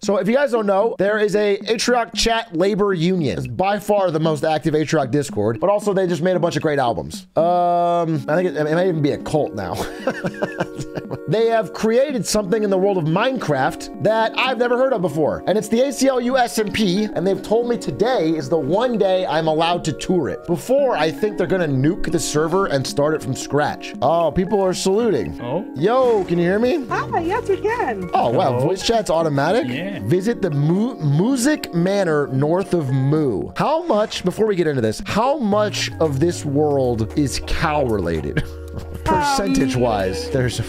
So if you guys don't know, there is a Atrioc Chat Labor Union. It's by far the most active Atrioc Discord, but also they just made a bunch of great albums. Um, I think it, it may even be a cult now. they have created something in the world of Minecraft that I've never heard of before, and it's the ACLU SMP, and they've told me today is the one day I'm allowed to tour it. Before, I think they're gonna nuke the server and start it from scratch. Oh, people are saluting. Oh, Yo, can you hear me? Ah, yes, we can. Oh wow, Hello? voice chat's automatic. Yeah. Visit the Mu- Music Manor north of Moo. How much? Before we get into this, how much of this world is cow related? Percentage wise, there's a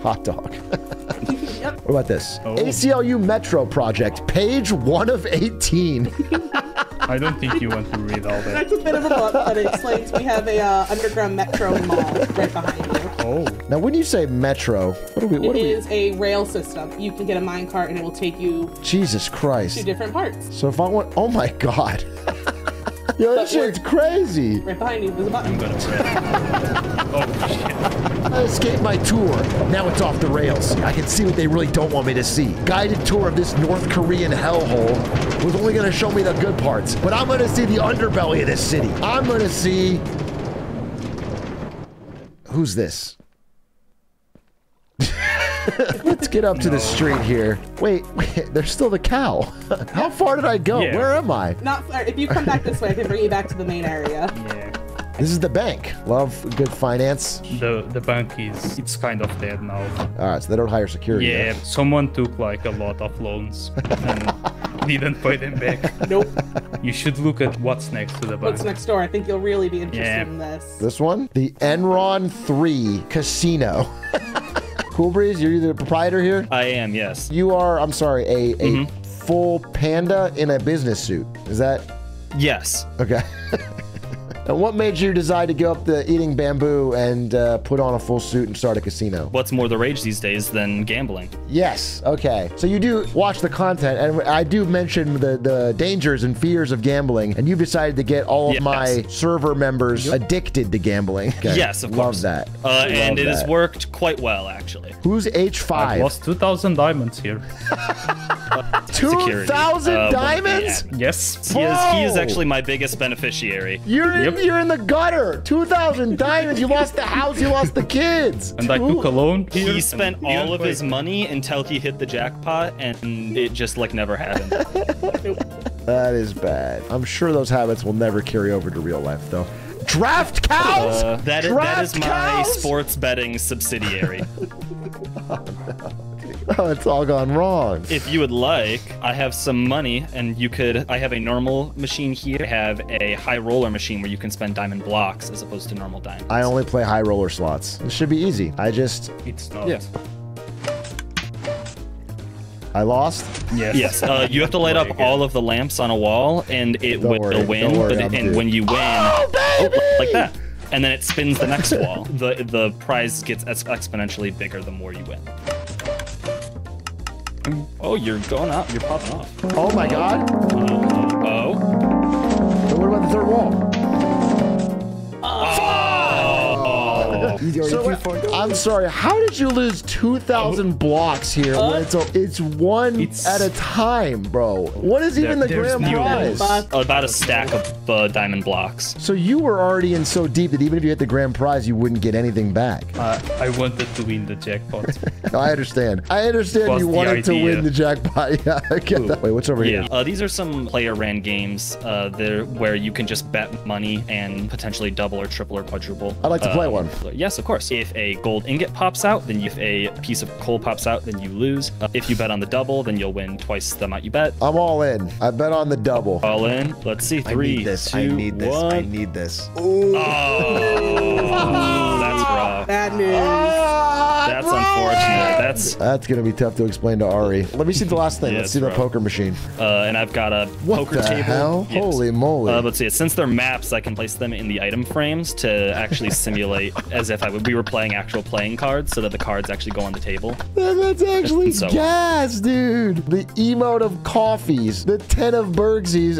hot dog. Yep. What about this? Oh. ACLU Metro Project, page one of 18. I don't think you want to read all that. That's a bit of a book, but it explains we have a uh, underground metro mall right behind you. Oh, now, when you say Metro, what do we? What It do we? is a rail system. You can get a mine minecart and it will take you Jesus to Christ! different parts. So if I want, oh my God, yo, this shit's crazy. Right behind you, there's a button. I'm gonna. Oh shit. I escaped my tour. Now it's off the rails. I can see what they really don't want me to see. Guided tour of this North Korean hellhole was only going to show me the good parts, but I'm going to see the underbelly of this city. I'm going to see. Who's this? Let's get up to the street here. Wait, wait, there's still the cow. How far did I go? Yeah. Where am I? Not far. If you come back this way, I can bring you back to the main area. Yeah. This is the bank. Love good finance. The the bank is it's kind of dead now. All right, so they don't hire security. Yeah, there. someone took like a lot of loans and didn't pay them back. Nope. You should look at what's next to the bank. What's next door? I think you'll really be interested Yeah. in this. This one? The Enron 3 Casino. Cool Breeze, you're the proprietor here? I am, yes. You are, I'm sorry, a, a Mm-hmm. full panda in a business suit. Is that Yes. okay? and what made you decide to go up the eating bamboo and uh, put on a full suit and start a casino? What's more the rage these days than gambling? Yes. Okay. So you do watch the content, and I do mention the the dangers and fears of gambling, and you've decided to get all of Yes. my server members addicted to gambling. Okay. Yes, of Love course. that. Uh, Love and it has that. worked quite well, actually. Who's H I've five? lost 2,000 diamonds here. Two Security. thousand Uh, but- diamonds? yeah. Yes. He is, he is Whoa! actually my biggest beneficiary. You're in, Yep. you're in the gutter. Two thousand diamonds. You lost the house. You lost the kids. And I took a loan. He spent all of his money until he hit the jackpot, and it just like never happened. That is bad. I'm sure those habits will never carry over to real life, though. Draft cows. Uh, that, is, that Draft is my cows? sports betting subsidiary. Oh, it's all gone wrong. if you would like, I have some money, and you could. I have a normal machine here. I have a high roller machine where you can spend diamond blocks as opposed to normal diamonds. I only play high roller slots. It should be easy. I just It's not. Yeah. I lost. Yes. Yes, uh, you have to light up all of the lamps on a wall, and it Don't will worry, win. don't worry, but I'm and good. when you win, Oh, baby! like that, and then it spins the next wall. The the prize gets exponentially bigger the more you win. Oh, you're going up. You're popping off. Oh my god. So wait, I'm sorry. How did you lose 2,000 blocks here when it's, a, it's one It's- at a time, bro? What is even the There- there's grand prize? About a stack of uh, diamond blocks. So you were already in so deep that even if you hit the grand prize, you wouldn't get anything back. Uh, I wanted to win the jackpot. No, I understand. I understand Was you wanted to win the jackpot. Yeah, I get that. Wait, what's over Yeah, here? uh, these are some player ran games uh, there where you can just bet money and potentially double or triple or quadruple. I'd like to play Um, one. Yes, of course. If a gold ingot pops out, then if a piece of coal pops out, then you lose. Uh, if you bet on the double, then you'll win twice the amount you bet. I'm all in. I bet on the double. All in. Let's see. Three, two, one. need this. I need this. I need this. Oh, that's rough. Bad news. That's unfortunate. That's That's gonna be tough to explain to Ari. Let me see the last thing. Yeah, Let's see the rough. poker machine. uh, and I've got a What poker the table. hell? Yes. Holy moly! Uh, let's see. Since they're maps, I can place them in the item frames to actually simulate as if I would, we were playing actual playing cards, so that the cards actually go on the table. That's actually So- gas, dude. The emote of coffees, the ten of Bergsies,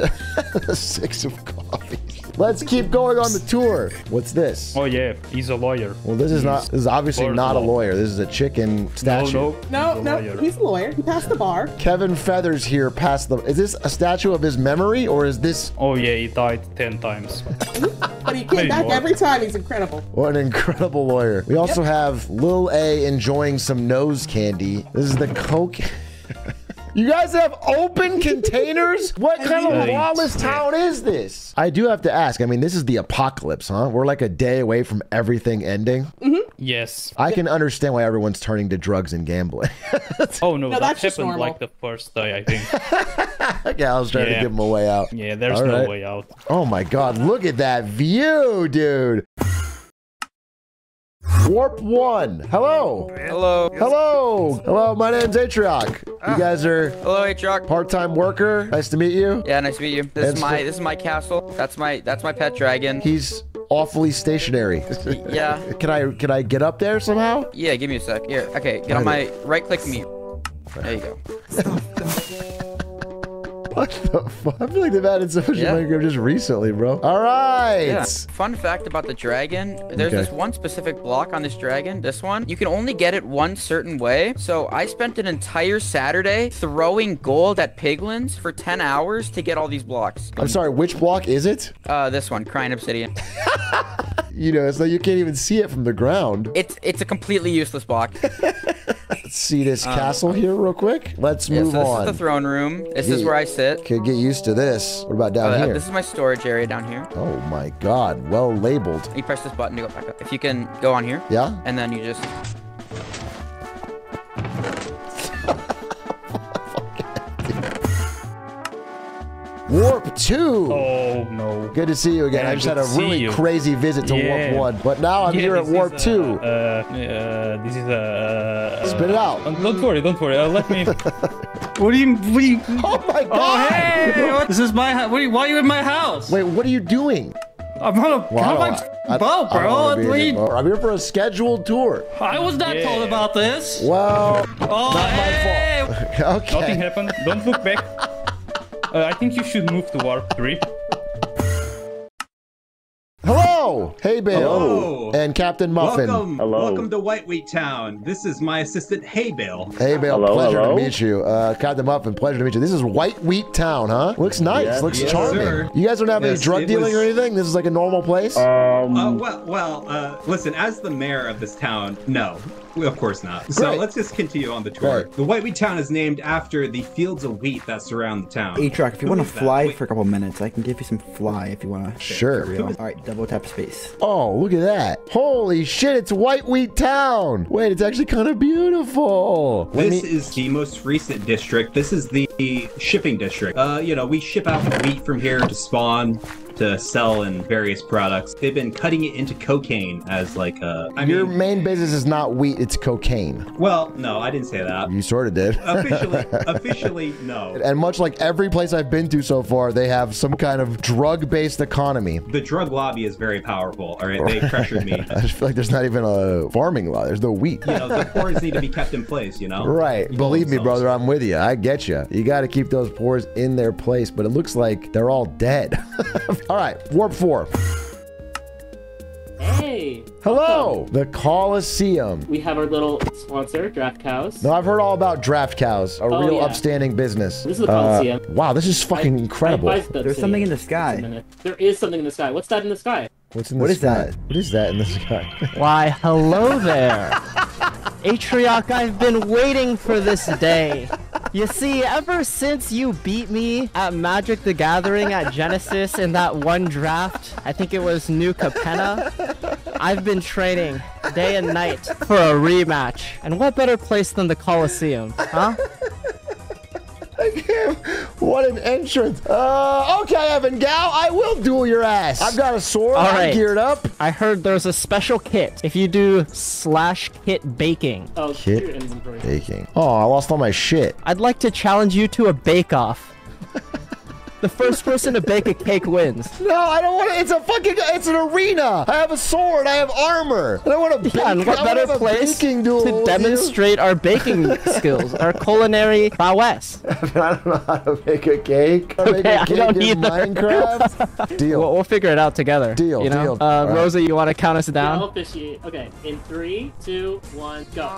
the six of coffees. Let's keep going on the tour. What's this? Oh yeah, he's a lawyer. Well, this is not. This is obviously not a lawyer. This is a chicken statue. no, No, he's a no, lawyer. he's a lawyer. He passed the bar. Kevin Feathers here passed the. Is this a statue of his memory or is this? Oh yeah, he died ten times. But he came Maybe back more. every time. He's incredible. What an incredible lawyer. We also have Lil A enjoying some nose candy. This is the Coke. You guys have open containers? What kind of lawless town is this? I do have to ask. I mean, this is the apocalypse, huh? We're like a day away from everything ending. Mm-hmm. Yes. I can understand why everyone's turning to drugs and gambling. Oh no, No, that that's happened normal. like the first day, I think. okay, I was trying to Yeah. give him a way out. Yeah, there's All no right. way out. Oh my god, look at that view, dude. Warp 1. Hello. Hello. Hello. Hello, my name's Atrioc. You ah. guys are Hello, Atrock. part-time worker. Nice to meet you. Yeah, nice to meet you. This It's is my this is my castle. That's my that's my pet dragon. He's awfully stationary. Yeah. Can I can I get up there somehow? Yeah, give me a sec. Here. Okay, get on my right click me. There you go. What the fuck? I feel like they've added so much Yeah. Minecraft just recently, bro. All right. Yeah. Fun fact about the dragon, there's Okay. this one specific block on this dragon, this one. You can only get it one certain way. So I spent an entire Saturday throwing gold at piglins for 10 hours to get all these blocks. I'm sorry, which block is it? Uh, this one, Crying Obsidian. You know, it's like you can't even see it from the ground. It's it's a completely useless block. See this castle here real quick. Let's Um, Yeah, move so this on. is the throne room. This is where I sit. Could get used to this. What about down Uh, here? this is my storage area down here. Oh my god, well labeled. You press this button to go back up. If you can go on here, Yeah? and then you just Warp 2! Oh no. Good to see you again. Yeah, I just had a really you. crazy visit to Yeah. Warp 1, but now I'm Yeah, here at Warp is, 2. Uh, uh, uh, this is a. Uh, Spit it out. uh, don't worry, don't worry. Uh, let me. what do you? What do you? oh my god! Oh, hey! what- This is my house. Wait, why are you in my house? Wait, what are you doing? I'm on a, Well, how am I boat, bro? wanna be What in you- it, bro. I'm here for a scheduled tour. I was not told about this. Well, oh, not hey! my fault. Nothing happened. Don't look back. Uh, I think you should move to warp three. Hello! Hey, Bale. Hello. And Captain Muffin. Welcome, Hello. welcome to White Wheat Town. This is my assistant, Hay Bale. Hey, Bale. Hello, pleasure hello. to meet you. Uh, Captain Muffin, pleasure to meet you. This is White Wheat Town, huh? Looks nice. Yes, Looks yes, charming. sir. You guys don't have any drug it dealing or anything? This is like a normal place? Um, Uh, well, well, uh, listen. As the mayor of this town, no, well, of course not. So Great. let's just continue on the tour. Great. The White Wheat Town is named after the fields of wheat that surround the town. Atrox, if you want to is that? fly for a couple minutes, I can give you some fly if you want to. Sure. All right, double tap space. Oh, look at that. Holy shit, it's White Wheat Town. Wait, it's actually kind of beautiful. Let This me- is the most recent district. This is the shipping district. Uh, you know, we ship out the wheat from here to spawn to sell in various products. They've been cutting it into cocaine as like a. I Your mean, main business is not wheat, it's cocaine. well, no, I didn't say that. You sort of did. officially, officially, no. and much like every place I've been to so far, they have some kind of drug based economy. The drug lobby is very powerful. All right, they pressured me. I just feel like there's not even a farming law. There's no wheat. You know, the pores need to be kept in place. You know. Right. People Believe me, brother, I'm with you. I get you. You got to keep those pores in their place, but it looks like they're all dead. All right. Warp 4. Hey, Hello. The Coliseum. we have our little sponsor, Draft Cows. Now, I've heard all about draft cows, a Oh, real yeah. upstanding business. This is the Uh, Coliseum. wow, this is fucking I- incredible. I the There's something in the sky. There is something in the sky. What's that in the sky? What's in the What is sky? that? What is that in the sky? Why, hello there. Atrioc, I've been waiting for this day. You see, ever since you beat me at Magic the Gathering at Genesis in that one draft, I think it was New Capenna, I've been training day and night for a rematch. And what better place than the Coliseum, huh? what an entrance. Uh, okay, Evan Gao, I will duel your ass. I've got a sword. All I'm geared up. I heard there's a special kit if you do slash kit baking. Oh, Kit. Baking. Oh, I lost all my shit. I'd like to challenge you to a bake-off. The first person to bake a cake wins. No, I don't want to. It's a fucking. It's an arena. I have a sword. I have armor. I don't want to. Yeah, bake, what I wanna better have place baking duel with to you. demonstrate our baking skills, our culinary prowess? I don't know how to make a cake. I make Okay, a I cake don't in either. Minecraft. Deal. We'll, we'll figure it out together. Deal, You know? deal. Uh, All right. Rosa, you want to count us Yeah, down? I'll officiate. Okay, in three, two, one, go.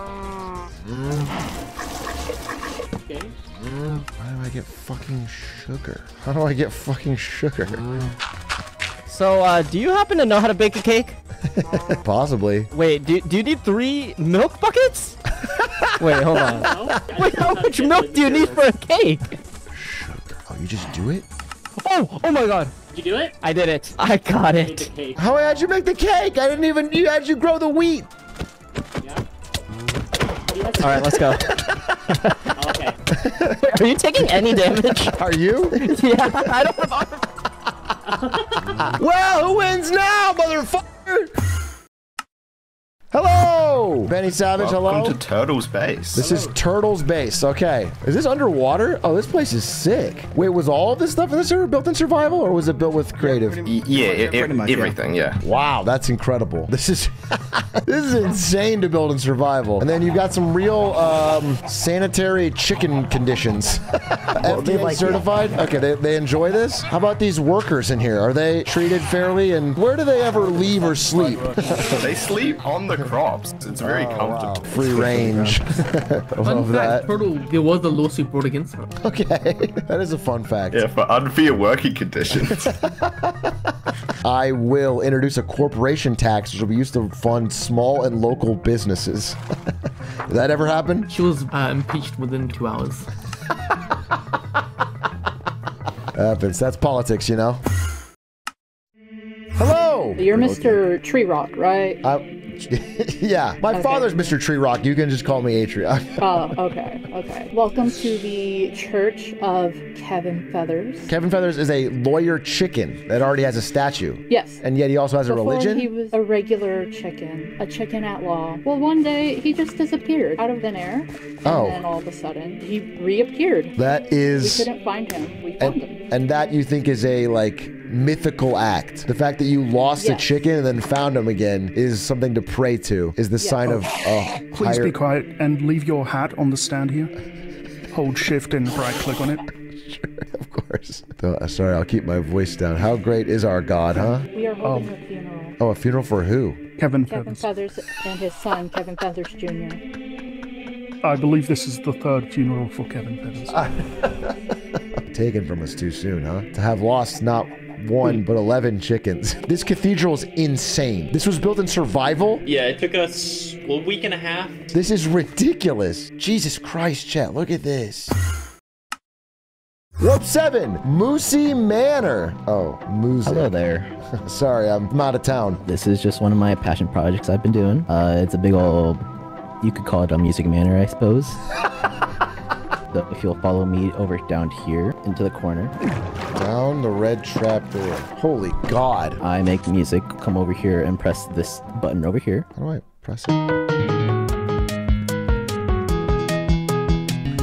Okay. How do I get fucking sugar? How do I get fucking sugar? So, uh, do you happen to know how to bake a cake? Possibly. Wait, do, do you need three milk buckets? Wait, hold on. No? Wait, how much milk do you need for a cake? Sugar. Oh, you just do it? Oh, oh my god. Did you do it? I did it. I got it. How how'd you make the cake? I didn't even. You how'd you grow the wheat? Yeah. You have to- All right, let's go. Okay. Are you taking any damage? Are you? yeah, I don't have armor. well, who wins now, motherfucker? Hello, Benny Savage. Welcome hello. to Turtle's Base. This is Turtle's Base. Okay. Is this underwater? Oh, this place is sick. Wait, was all of this stuff in this server built in survival or was it built with creative? Y- yeah, e- much, everything, yeah. Wow, that's incredible. This is this is insane to build in survival. And then you've got some real um, sanitary chicken conditions. FDA like- certified. Okay, they, they enjoy this. How about these workers in here? Are they treated fairly? And where do they ever leave or sleep? they sleep on the crops. It's very Oh, wow. comfortable. Free range. I love that. Turtle, there was a lawsuit brought against her. Okay, that is a fun fact. Yeah, for unfair working conditions. I will introduce a corporation tax which will be used to fund small and local businesses. Did that ever happen? She was uh, impeached within two hours. Happens. That's politics, you know. Hello. You're Mr. Tree Rock, right? I- yeah, my Okay. father's Mr. Tree Rock. You can just call me Atrion. Oh, okay, okay. Welcome to the Church of Kevin Feathers. Kevin Feathers is a lawyer chicken that already has a statue. Yes. And yet he also has a religion? he was a regular chicken, a chicken at law. Well, one day he just disappeared out of thin air, and Oh. then all of a sudden he reappeared. That is. We couldn't find him. We found And, him. and that you think is a like mythical act. The fact that you lost a chicken and then found him again is something to pray to. Is the sign of a Please higher... be quiet and leave your hat on the stand here. Hold shift and right click on it. Sure, Of course. Uh, sorry, I'll keep my voice down. How great is our God, huh? We are holding Um, a funeral. Oh, a funeral for who? Kevin Kevin Feathers. Feathers and his son, Kevin Feathers Jr. I believe this is the third funeral for Kevin Feathers. Taken from us too soon, huh? To have lost not one but 11 chickens. This cathedral's insane. This was built in survival? Yeah, it took us a week and a half. This is ridiculous. Jesus Christ, chat, look at this. Warp 7, Moosey Manor. Oh, Moosey. Hello there. Sorry, I'm out of town. This is just one of my passion projects I've been doing. Uh, it's a big old, you could call it a music manor, I suppose. so if you'll follow me over down here into the corner, Down the red trap door. Holy God. I make music. Come over here and press this button over here. How do I press it?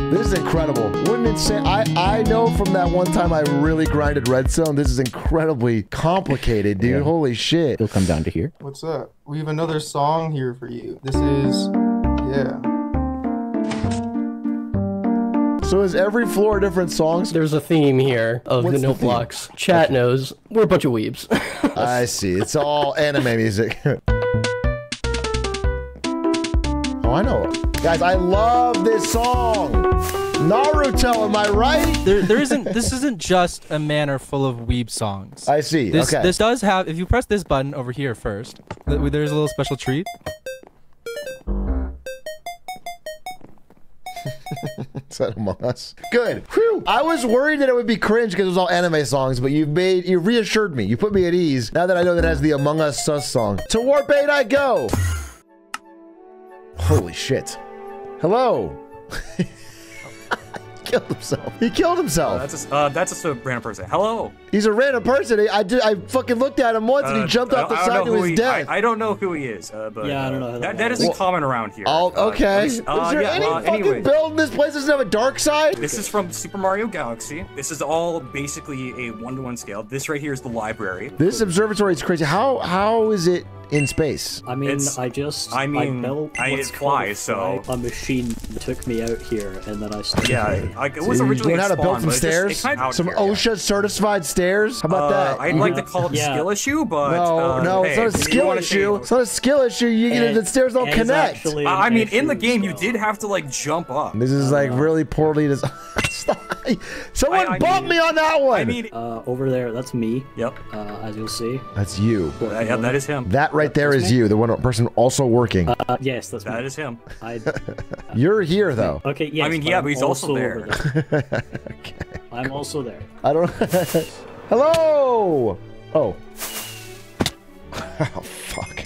This is incredible. Wouldn't it say? I, I know from that one time I really grinded Redstone. This is incredibly complicated, dude. Holy shit. You'll come down to here. What's up? We have another song here for you. This is, yeah. So is every floor different songs? There's a theme here of What's the the note blocks. Chat knows we're a bunch of weebs. I see. It's all anime music. oh, I know. Guys, I love this song. Naruto, am I right? There, there isn't. This isn't just a manor full of weeb songs. I see. This, okay. this does have. If you press this button over here first, there's a little special treat. Is that Among Us? Good. Whew. I was worried that it would be cringe because it was all anime songs, but you've made you reassured me. You put me at ease now that I know that it has the Among Us sus song. To Warp 8 I go. Holy shit. Hello. killed himself. He killed himself. That's a, uh, that's just a random person. Hello. He's a random person. I, I did. I fucking looked at him once and he Uh, jumped off the side know to his he- death. I, I don't know who he is, uh, but Yeah, I don't know who uh, that that, that was. isn't Well- common around here. Oh, Uh, okay. Is Is there yeah, any uh, fucking anyway. build in this place doesn't have a dark side? This is from Super Mario Galaxy. This is all basically a one-to-one scale. This right here is the library. This observatory is crazy. How how is it in space? I mean, It's- I just I mean, I, built I- what's it called flies, so- a machine took me out here, and then I started. Yeah, I, it was So you originally learn how to build Spawn, some but just- stairs, kind of some here. OSHA certified stairs. How about Uh, that? I'd like to call it a Yeah. skill issue, but no, uh, no, hey, it's not a skill issue. take- It's not a skill issue. You get And- the stairs don't connect. Uh, I mean, in the issue, game, you did have to like jump up. This is like really poorly designed. Someone I- I bumped mean- me on that one. I mean, Uh, over there, that's me. Yep. Uh, as you'll see. that's you. Yeah, that is him. That right there is you, the one person also working. Uh, yes, that's That me. is him. I, You're here though. okay, yes. I mean, yeah, I'm but he's also over there. okay. I'm also there. I don't. Hello. Oh. Oh fuck.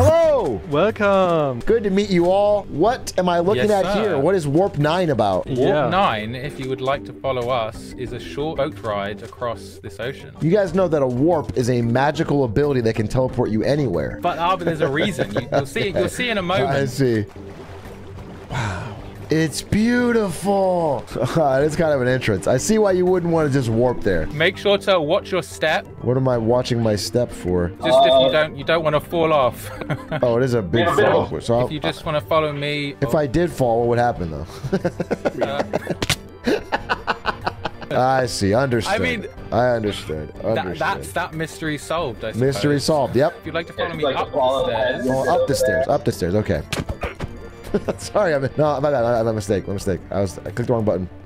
Hello. Welcome. Good to meet you all. What am I looking Yes, at sir. here? What is Warp 9 about? Warp 9, if you would like to follow us, is a short boat ride across this ocean. You guys know that a warp is a magical ability that can teleport you anywhere. But, ah, but there's a reason. You, you'll see. You'll see in a moment. I see. Wow. It's beautiful. Ah, it's kind of an entrance. I see why you wouldn't want to just warp there. Make sure to watch your step. What am I watching my step for? Just if you don't, you don't want to fall off. Oh, it is a big fall. So if you just want to follow me. if I did fall, what would happen though? Uh, I see. Understood. I mean- I understood. That, that's that mystery solved. I Mystery solved. Yep. If you'd like to follow me up the stairs. Oh, up the stairs. Up the stairs. Okay. Sorry, I mean, no, my bad. My, my mistake. My mistake. I was I clicked the wrong button.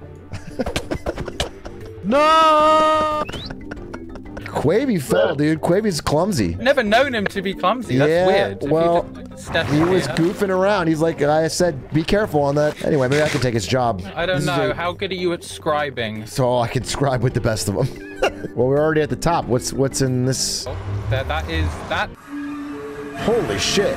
No! Quavy fell, dude. Quavy's clumsy. Never known him to be clumsy. That's yeah, weird. Well, he was goofing around. He's like, I said, be careful on that. Anyway, maybe I can take his job. I don't This know. a- How good are you at scribing? so I can scribe with the best of them. well, we're already at the top. What's what's in this? Oh, that that is that. Holy shit!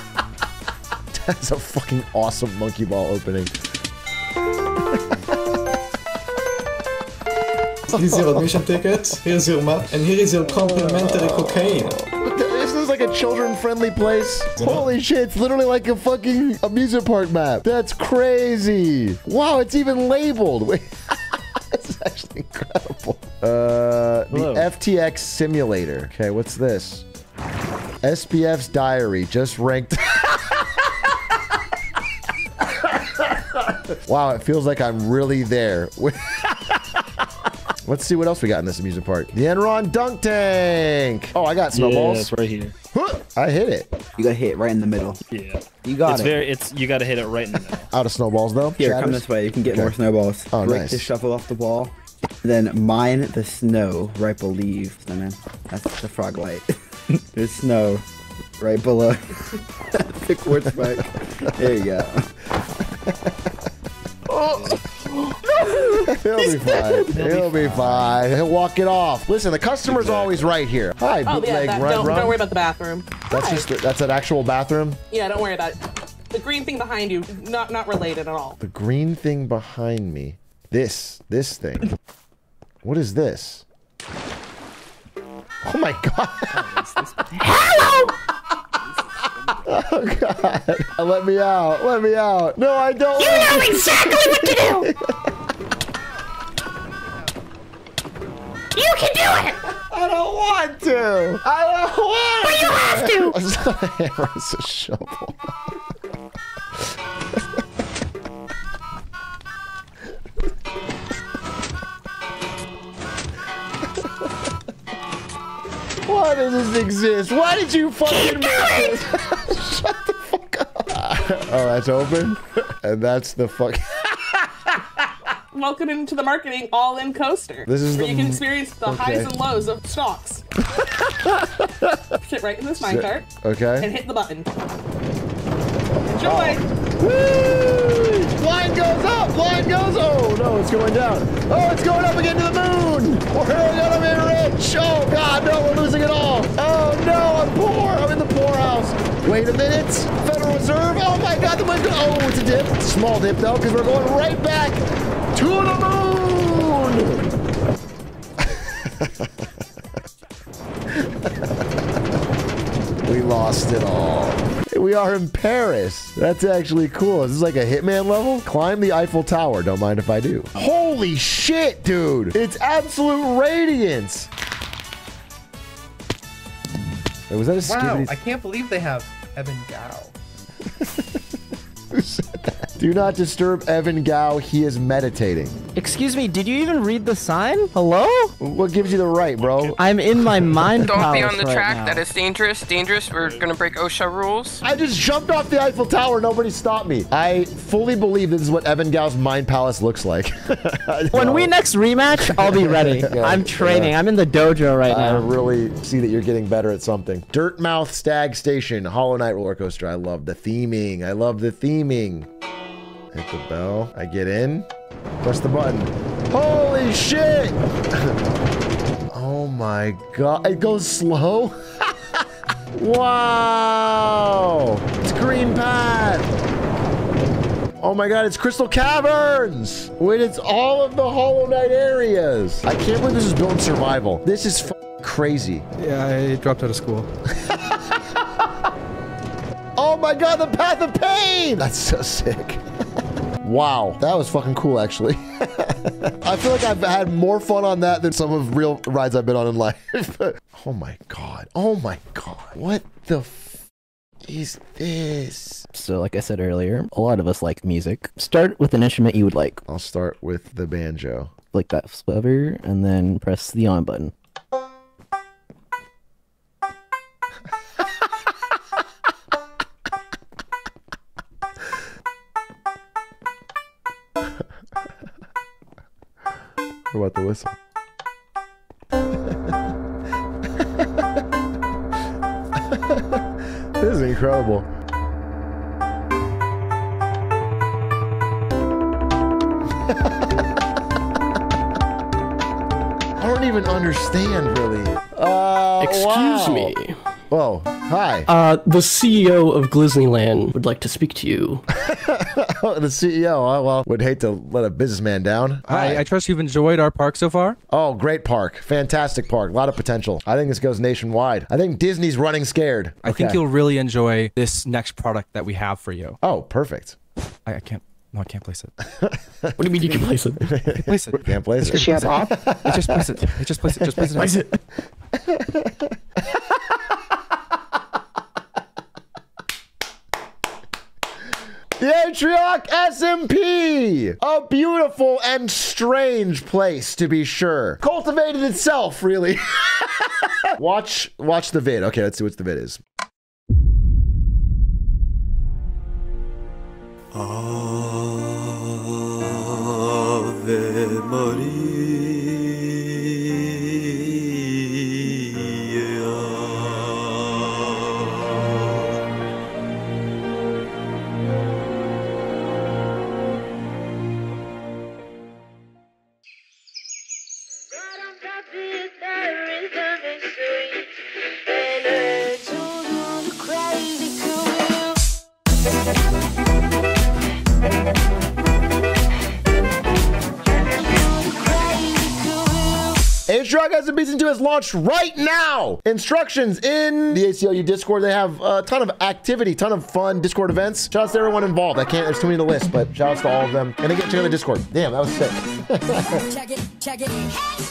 that's a fucking awesome monkey ball opening. Here's your admission ticket, here's your map, and here is your complimentary cocaine. This is like a children-friendly place. Holy shit, it's literally like a fucking amusement park map. That's crazy. Wow, it's even labeled. Wait. It's actually incredible. Uh, Hello. the FTX simulator. Okay, what's this? SBF's diary just ranked. Wow, it feels like I'm really there. Let's see what else we got in this amusement park. The Enron Dunk Tank. Oh, I got snowballs. Yeah, it's right here. I hit it. You got hit right in the middle. Yeah. You got it's it. very. It's you got to hit it right in the middle. Out of snowballs though. Here, come this way. You can get Okay. more snowballs. Oh, Break nice. the shovel off the wall. Then mine the snow right below. Snowman. That's the frog light. There's snow right below the quartz back. There you go. He'll be fine. He'll be fine. He'll walk it off. Listen, the customer's always right here. Hi, Oh yeah, bootleg that, run don't, run. don't worry about the bathroom. That's just that's an actual bathroom. Yeah, don't worry about it. The green thing behind you, not not related at all. The green thing behind me. This this thing. What is this? Oh my god. Hello. Oh god. Uh, let me out. Let me out. No, I don't. You know exactly what to do. You can do it! I don't want to. I don't want But you have to! It's not a hammer, it's a shovel. Why does this exist? Why did you fucking make this? Oh, that's open? and that's the fuck. Welcome into the marketing all-in coaster. This is where the- you can experience the okay. highs and lows of stocks. Sit right in this minecart. okay. And hit the button. Enjoy. Oh. Whee! Line goes up! Line goes... Oh, no, it's going down. Oh, it's going up again to the moon! Oh, We're gonna be rich! Oh, God, no, we're losing it all! Oh, no, I'm poor! I'm in the poorhouse! Wait a minute! Federal Reserve! Oh, my God, the wind... Oh, it's a dip. Small dip, though, because we're going right back to the moon! we lost it all. We are in Paris. That's actually cool. Is this like a Hitman level? Climb the Eiffel Tower. Don't mind if I do. Holy shit, dude. It's absolute radiance. Wait, was that a Wow, I can't believe they have Evan Gao. Do not disturb Evan Gao. He is meditating. Excuse me, did you even read the sign? Hello? What gives you the right, bro? I'm in my mind palace. Don't be on the right track. now. That is dangerous. Dangerous. We're gonna break OSHA rules. I just jumped off the Eiffel Tower. Nobody stopped me. I fully believe this is what Evan Gao's mind palace looks like. When we next rematch, I'll be ready. Yeah, I'm training. yeah. I'm in the dojo right I now. I really see that you're getting better at something. Dirtmouth Stag Station, Hollow Knight roller coaster. I love the theming. I love the theming. Hit the bell. I get in. Press the button. Holy shit! oh my god. It goes slow. wow! It's Greenpath. Oh my god, it's Crystal Caverns! Wait, it's all of the Hollow Knight areas. I can't believe this is built in survival. This is f- crazy. Yeah, I dropped out of school. Oh my god, the Path of Pain! That's so sick. Wow, that was fucking cool, actually. I feel like I've had more fun on that than some of real rides I've been on in life. oh my god. Oh my god. What the f- is this? So, like I said earlier, a lot of us like music. Start with an instrument you would like. I'll start with the banjo. Like that flubber, and then press the on button. What about the whistle? this is incredible. I don't even understand, really. Uh, Excuse wow. me. Whoa, hi. Uh, the CEO of Disneyland would like to speak to you. the CEO, well, would hate to let a businessman down. I, I trust you've enjoyed our park so far. Oh, great park. Fantastic park. A lot of potential. I think this goes nationwide. I think Disney's running scared. I think you'll really enjoy this next product that we have for you. Oh, perfect. I, I can't. No, I can't place it. What do you mean you can place it? place it. Can't place it. Does she have off? Just place it. Just place it. Just place it. Place it. The Atrioc SMP! A beautiful and strange place, to be sure. Cultivated itself, really. watch watch the vid. Okay, let's see what the vid is. Ave Maria. Atrioc SMP Season 2 has launched right now. Instructions in the ACLU Discord. They have a ton of activity, ton of fun Discord events. Shout out to everyone involved. I can't, there's too many to list, but shout outs to all of them. And again, check out the Discord. Damn, that was sick. check it, check it.